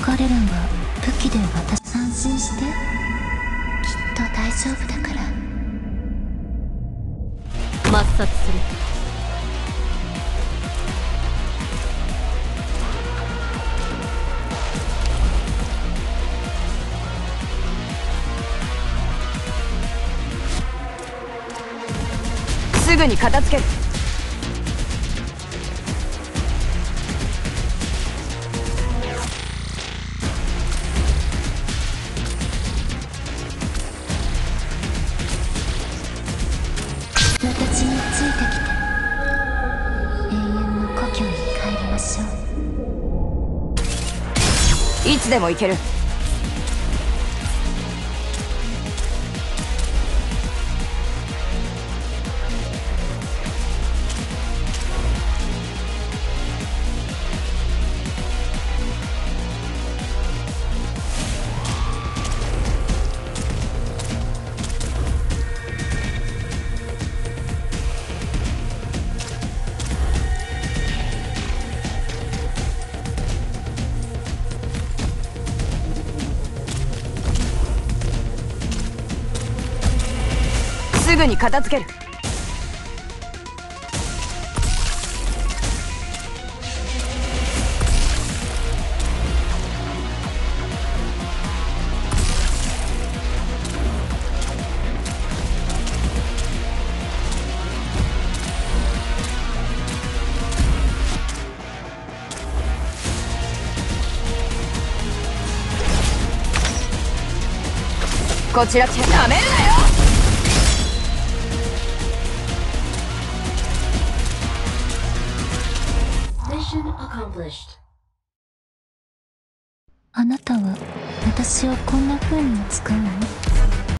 彼らは武器で私安心して。きっと大丈夫だから。抹殺する。すぐに片付ける。つでも行ける。ぐに片付ける。こちらちなめるなあなたは私をこんな風に使うの？